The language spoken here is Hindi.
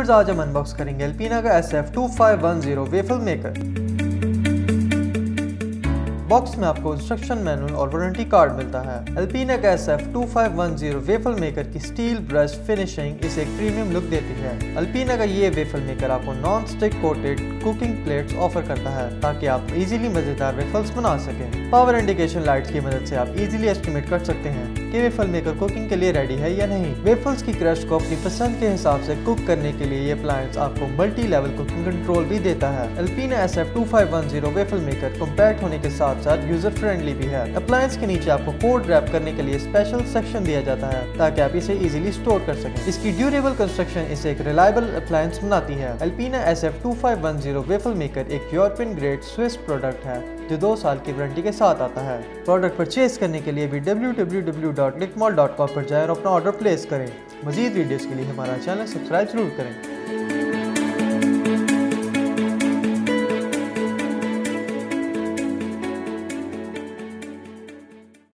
व्यूवर्स आज हम अनबॉक्स करेंगे। एल्पीना का S F two five one zero waffle maker box में आपको इंस्ट्रक्शन मैनुअल और वारंटी कार्ड मिलता है। एल्पीना का S F two five one zero waffle maker की स्टील ब्रश फिनिशिंग इसे एक प्रीमियम लुक देती है। अल्पीना का ये वेफल मेकर आपको non stick coated cooking plates offer करता है, ताकि आप इजीली मज़ेदार वेफल्स बना सकें। पावर इंडिकेशन लाइट्स की मदद से आप इजीली एस्टिमेट कर सकते हैं। कि वेफल मेकर कुकिंग के लिए रेडी है या नहीं। वेफल्स की क्रश को अपनी पसंद के हिसाब से कुक करने के लिए ये अप्लायंस आपको मल्टी लेवल कुकिंग कंट्रोल भी देता है। Alpina S F two five one zero waffle maker compact होने के साथ साथ यूज़र फ्रेंडली भी है। अप्लायंस के नीचे आपको कोड रैप करने के लिए स्पेशल सेक्शन दिया जाता है, ताकि आप इसे इजीली स्टोर कर सकें। इसकी ड्यूरेबल कंस्ट्रक्शन इसे एक रिलायबल अप्लायंस बनाती है। Alpina S F two five one zero waffle maker एक यूरोपियन ग्रेड स्विस प्रोडक्ट है, जो दो साल की वारंटी के साथ आता है। प्रोडक्ट परचेज करने के लिए भी www.lickmall.com पर जाए और अपना ऑर्डर प्लेस करें। मजीद वीडियोज़ के लिए हमारा चैनल सब्सक्राइब ज़रूर करें।